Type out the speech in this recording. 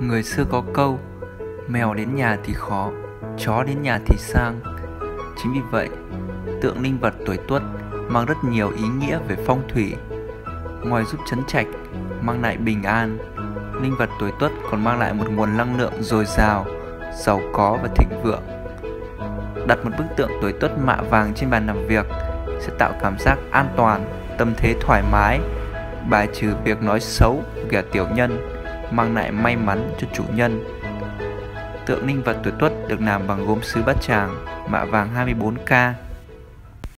Người xưa có câu Mèo đến nhà thì khó Chó đến nhà thì sang. Chính vì vậy Tượng linh vật tuổi tuất mang rất nhiều ý nghĩa về phong thủy. Ngoài giúp chấn trạch Mang lại bình an Linh vật tuổi tuất còn mang lại một nguồn năng lượng dồi dào Giàu có và thịnh vượng. Đặt một bức tượng tuổi tuất mạ vàng trên bàn làm việc Sẽ tạo cảm giác an toàn, tâm thế thoải mái Bài trừ việc nói xấu, kẻ tiểu nhân mang lại may mắn cho chủ nhân. Tượng linh vật tuổi tuất được làm bằng gốm sứ bát tràng, mạ vàng 24K,